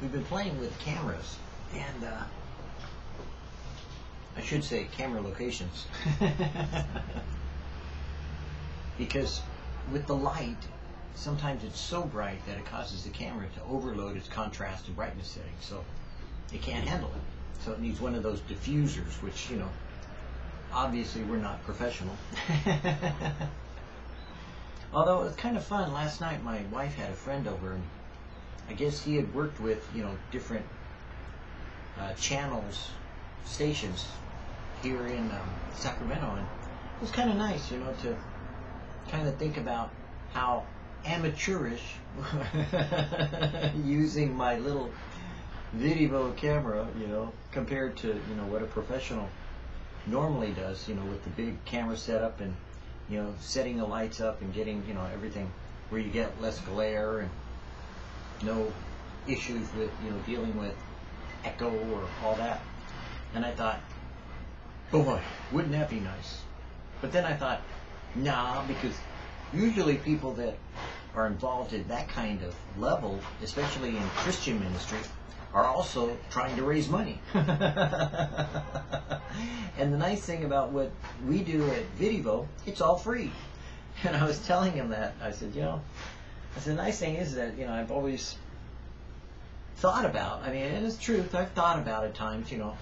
we've been playing with cameras, and uh, I should say camera locations. because with the light, sometimes it's so bright that it causes the camera to overload its contrast and brightness setting, so it can't handle it. So it needs one of those diffusers, which, you know, obviously we're not professional. Although it was kind of fun. Last night my wife had a friend over and I guess he had worked with, you know, different uh, channels, stations here in um, Sacramento. And it was kind of nice, you know, to kind of think about how amateurish using my little video camera, you know, compared to, you know, what a professional normally does, you know, with the big camera setup and, you know, setting the lights up and getting, you know, everything where you get less glare and no issues with, you know, dealing with echo or all that. And I thought, oh, boy, wouldn't that be nice? But then I thought, nah, because usually people that are involved at that kind of level, especially in Christian ministry, are also trying to raise money. and the nice thing about what we do at VidDevo, it's all free. And I was telling him that. I said, you know, I said, the nice thing is that, you know, I've always thought about, I mean, it is truth, I've thought about at times, you know,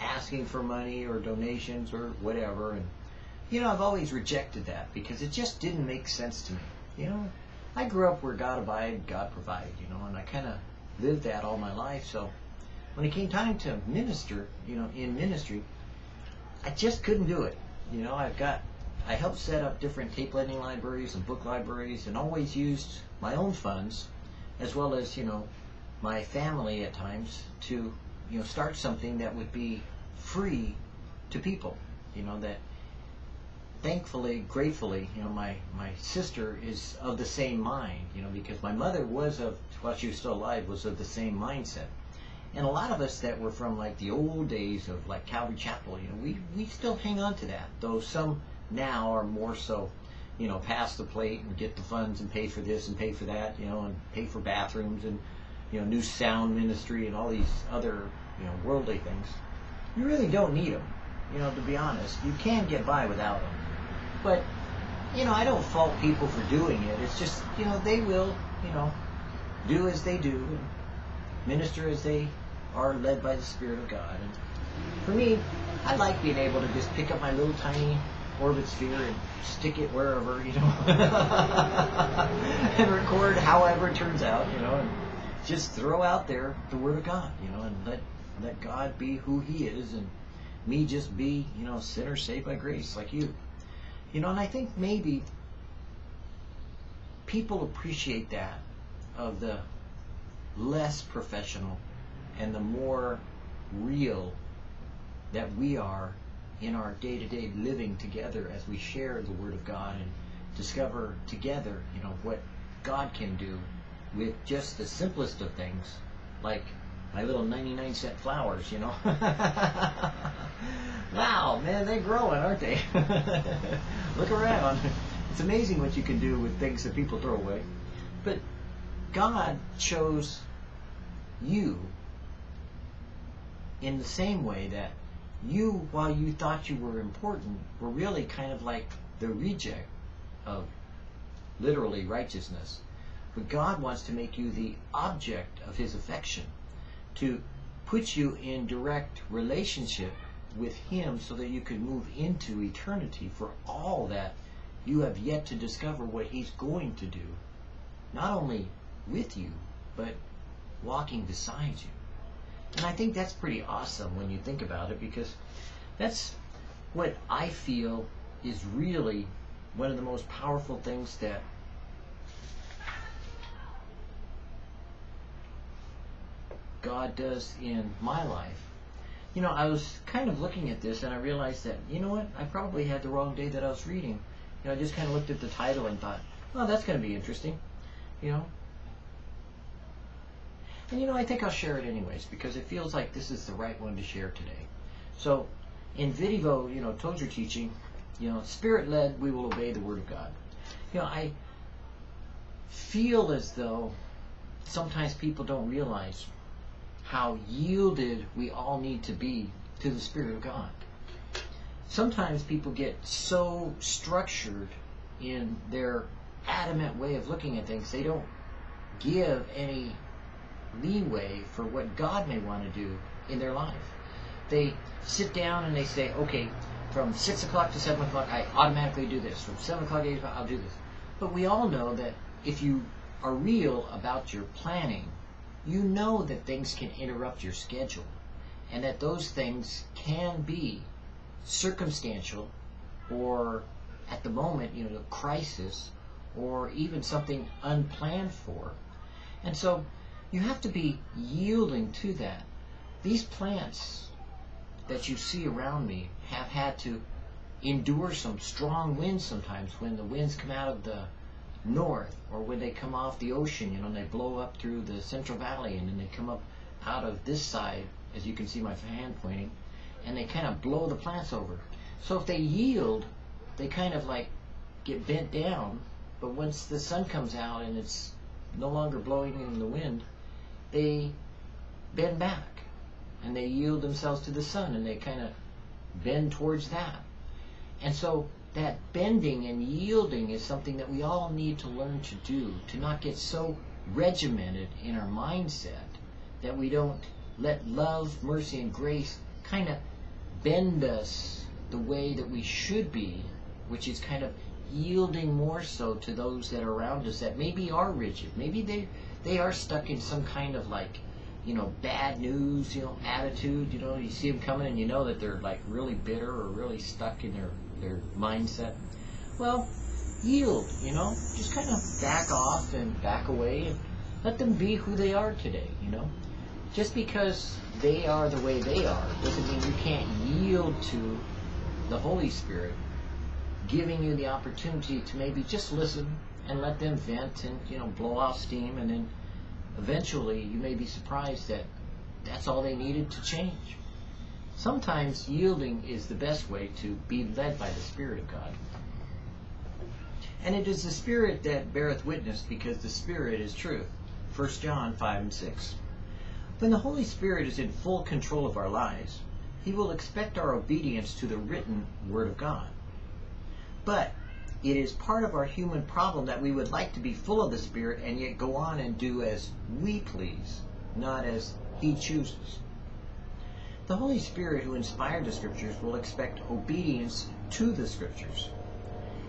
asking for money or donations or whatever. And, you know, I've always rejected that because it just didn't make sense to me. You know, I grew up where God abide, God provided, you know, and I kind of lived that all my life. So when it came time to minister, you know, in ministry, I just couldn't do it. You know, I've got, I helped set up different tape lending libraries and book libraries and always used my own funds as well as, you know, my family at times to, you know, start something that would be free to people, you know, that thankfully, gratefully, you know, my, my sister is of the same mind, you know, because my mother was of, while she was still alive, was of the same mindset. And a lot of us that were from like the old days of like Calvary Chapel, you know, we, we still hang on to that, though some now are more so, you know, pass the plate and get the funds and pay for this and pay for that, you know, and pay for bathrooms and, you know, new sound ministry and all these other, you know, worldly things. You really don't need them, you know, to be honest. You can get by without them. But, you know, I don't fault people for doing it. It's just, you know, they will, you know, do as they do and minister as they are led by the Spirit of God. And for me, I like being able to just pick up my little tiny orbit sphere and stick it wherever, you know, and record however it turns out, you know, and just throw out there the Word of God, you know, and let let God be who He is, and me just be, you know, sinner saved by grace like you. You know, and I think maybe people appreciate that of the less professional and the more real that we are in our day-to-day living together as we share the Word of God and discover together, you know, what God can do with just the simplest of things, like my little 99 cent flowers, you know. wow, man, they're growing, aren't they? Look around. It's amazing what you can do with things that people throw away. But God chose you in the same way that you, while you thought you were important, were really kind of like the reject of literally righteousness. But God wants to make you the object of his affection to put you in direct relationship with Him so that you can move into eternity for all that you have yet to discover what He's going to do. Not only with you, but walking beside you. And I think that's pretty awesome when you think about it because that's what I feel is really one of the most powerful things that God does in my life. You know, I was kind of looking at this and I realized that, you know what, I probably had the wrong day that I was reading. You know, I just kind of looked at the title and thought, well, that's going to be interesting. You know? And you know, I think I'll share it anyways because it feels like this is the right one to share today. So, in VidDevo, you know, your teaching, you know, spirit led, we will obey the Word of God. You know, I feel as though sometimes people don't realize how yielded we all need to be to the Spirit of God. Sometimes people get so structured in their adamant way of looking at things, they don't give any leeway for what God may want to do in their life. They sit down and they say, okay, from 6 o'clock to 7 o'clock, I automatically do this. From 7 o'clock to 8 o'clock, I'll do this. But we all know that if you are real about your planning, you know that things can interrupt your schedule and that those things can be circumstantial or at the moment, you know, a crisis or even something unplanned for. And so you have to be yielding to that. These plants that you see around me have had to endure some strong winds sometimes when the winds come out of the north or when they come off the ocean, you know, and they blow up through the Central Valley and then they come up out of this side, as you can see my hand pointing, and they kind of blow the plants over. So if they yield, they kind of like get bent down, but once the sun comes out and it's no longer blowing in the wind, they bend back and they yield themselves to the sun and they kind of bend towards that. And so that bending and yielding is something that we all need to learn to do, to not get so regimented in our mindset that we don't let love, mercy, and grace kind of bend us the way that we should be, which is kind of yielding more so to those that are around us that maybe are rigid. Maybe they they are stuck in some kind of like, you know, bad news, you know, attitude. You know, you see them coming and you know that they're like really bitter or really stuck in their their mindset. Well, yield. You know, just kind of back off and back away and let them be who they are today. You know, just because they are the way they are doesn't mean you can't yield to the Holy Spirit giving you the opportunity to maybe just listen and let them vent and you know blow off steam and then eventually you may be surprised that that's all they needed to change. Sometimes yielding is the best way to be led by the Spirit of God. And it is the Spirit that beareth witness because the Spirit is truth. 1 John 5 and 6. When the Holy Spirit is in full control of our lives, he will expect our obedience to the written Word of God. But it is part of our human problem that we would like to be full of the Spirit and yet go on and do as we please, not as He chooses. The Holy Spirit who inspired the Scriptures will expect obedience to the Scriptures.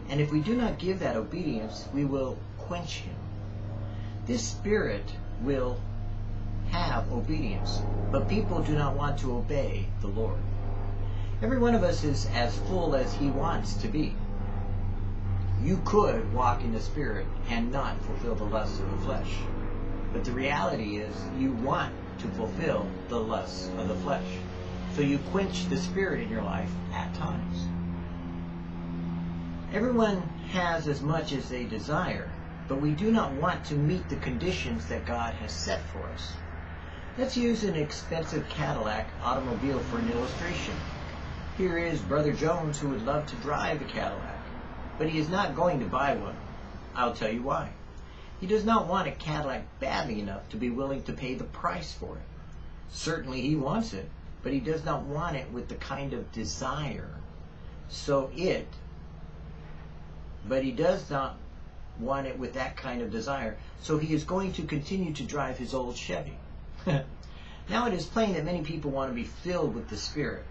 And if we do not give that obedience, we will quench Him. This Spirit will have obedience, but people do not want to obey the Lord. Every one of us is as full as He wants to be you could walk in the Spirit and not fulfill the lusts of the flesh. But the reality is, you want to fulfill the lusts of the flesh. So you quench the Spirit in your life at times. Everyone has as much as they desire, but we do not want to meet the conditions that God has set for us. Let's use an expensive Cadillac automobile for an illustration. Here is Brother Jones who would love to drive a Cadillac but he is not going to buy one. I'll tell you why. He does not want a Cadillac badly enough to be willing to pay the price for it. Certainly he wants it, but he does not want it with the kind of desire. So it, but he does not want it with that kind of desire. So he is going to continue to drive his old Chevy. now it is plain that many people want to be filled with the Spirit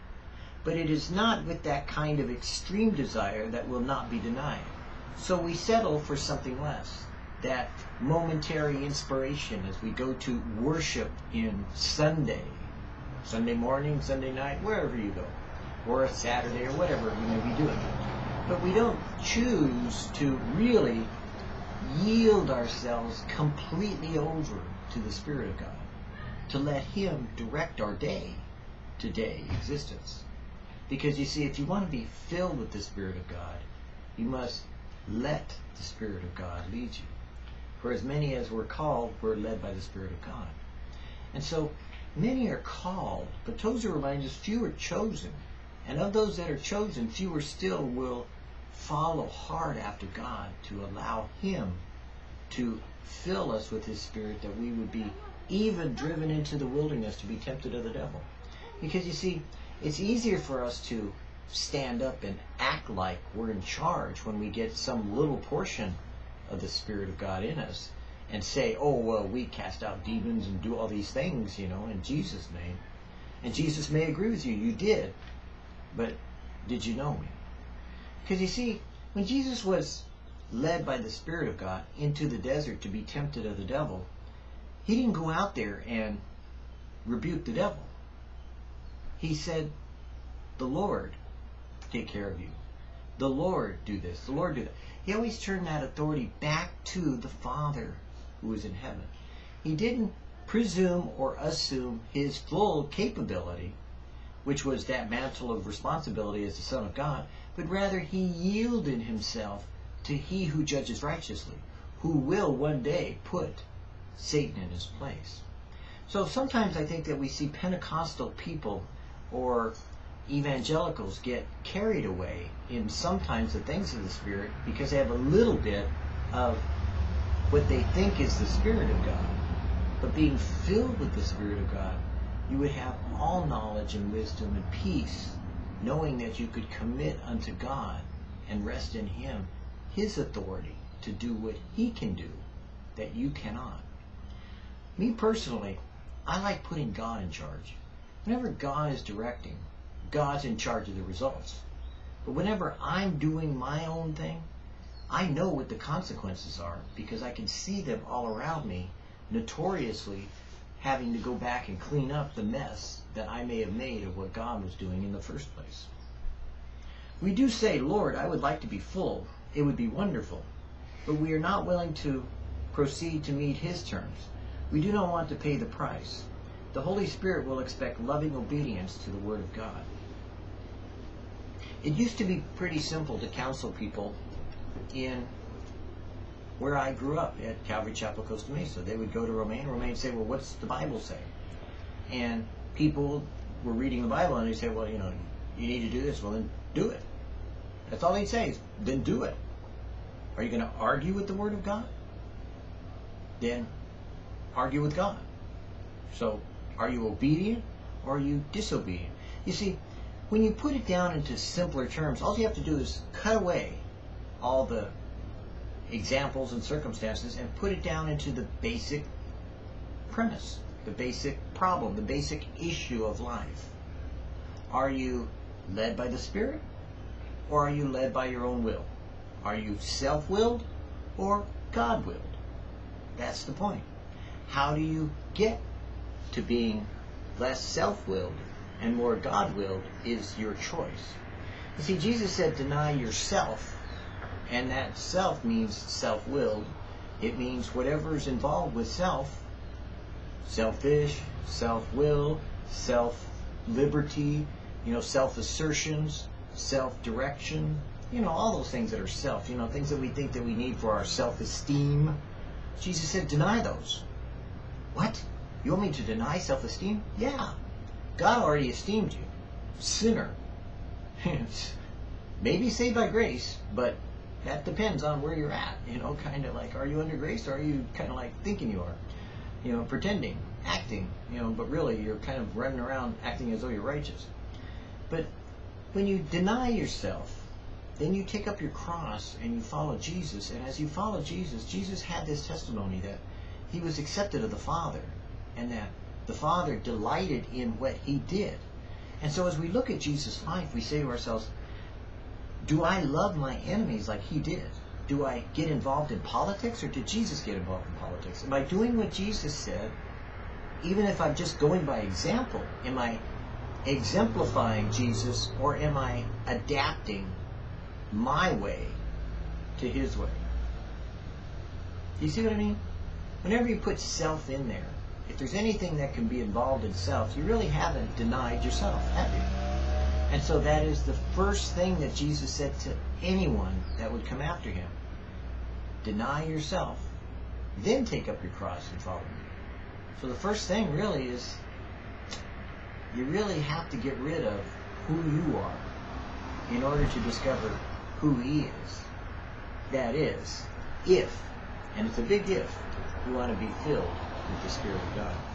but it is not with that kind of extreme desire that will not be denied. So we settle for something less. That momentary inspiration as we go to worship in Sunday, Sunday morning, Sunday night, wherever you go, or a Saturday or whatever you may be doing. But we don't choose to really yield ourselves completely over to the Spirit of God, to let Him direct our day to day existence. Because you see, if you want to be filled with the Spirit of God, you must let the Spirit of God lead you. For as many as were called were led by the Spirit of God. And so many are called, but Tozer reminds us few are chosen. And of those that are chosen, fewer still will follow hard after God to allow Him to fill us with His Spirit that we would be even driven into the wilderness to be tempted of the devil. Because you see, it's easier for us to stand up and act like we're in charge when we get some little portion of the Spirit of God in us and say, oh, well, we cast out demons and do all these things, you know, in Jesus' name. And Jesus may agree with you, you did. But did you know me? Because you see, when Jesus was led by the Spirit of God into the desert to be tempted of the devil, he didn't go out there and rebuke the devil. He said, the Lord take care of you. The Lord do this. The Lord do that. He always turned that authority back to the Father who is in heaven. He didn't presume or assume his full capability, which was that mantle of responsibility as the Son of God, but rather he yielded himself to he who judges righteously, who will one day put Satan in his place. So sometimes I think that we see Pentecostal people or evangelicals get carried away in sometimes the things of the Spirit because they have a little bit of what they think is the Spirit of God. But being filled with the Spirit of God, you would have all knowledge and wisdom and peace, knowing that you could commit unto God and rest in Him, His authority to do what He can do that you cannot. Me personally, I like putting God in charge. Whenever God is directing, God's in charge of the results. But whenever I'm doing my own thing, I know what the consequences are because I can see them all around me, notoriously having to go back and clean up the mess that I may have made of what God was doing in the first place. We do say, Lord, I would like to be full. It would be wonderful. But we are not willing to proceed to meet his terms. We do not want to pay the price. The Holy Spirit will expect loving obedience to the Word of God. It used to be pretty simple to counsel people in where I grew up at Calvary Chapel, Costa Mesa. They would go to Romaine. Romaine would say, well, what's the Bible say? And people were reading the Bible and they say, well, you know, you need to do this. Well, then do it. That's all he'd say is, then do it. Are you going to argue with the Word of God? Then argue with God. So, are you obedient or are you disobedient? You see, when you put it down into simpler terms, all you have to do is cut away all the examples and circumstances and put it down into the basic premise, the basic problem, the basic issue of life. Are you led by the Spirit or are you led by your own will? Are you self-willed or God-willed? That's the point. How do you get to being less self-willed and more God-willed is your choice. You see, Jesus said deny yourself and that self means self-willed. It means whatever is involved with self, selfish, self-will, self-liberty, you know, self-assertions, self-direction, you know, all those things that are self, you know, things that we think that we need for our self-esteem. Jesus said, deny those. What? You want me to deny self-esteem? Yeah. God already esteemed you. Sinner. Maybe saved by grace, but that depends on where you're at. You know, kind of like, are you under grace or are you kind of like thinking you are? You know, pretending, acting, you know, but really you're kind of running around acting as though you're righteous. But when you deny yourself, then you take up your cross and you follow Jesus. And as you follow Jesus, Jesus had this testimony that he was accepted of the Father and that the Father delighted in what he did. And so as we look at Jesus' life, we say to ourselves, do I love my enemies like he did? Do I get involved in politics or did Jesus get involved in politics? Am I doing what Jesus said, even if I'm just going by example? Am I exemplifying Jesus or am I adapting my way to his way? Do you see what I mean? Whenever you put self in there, if there's anything that can be involved in self, you really haven't denied yourself, have you? And so that is the first thing that Jesus said to anyone that would come after him. Deny yourself, then take up your cross and follow me. So the first thing really is you really have to get rid of who you are in order to discover who he is. That is, if, and it's a big if, you want to be filled with the Spirit of God.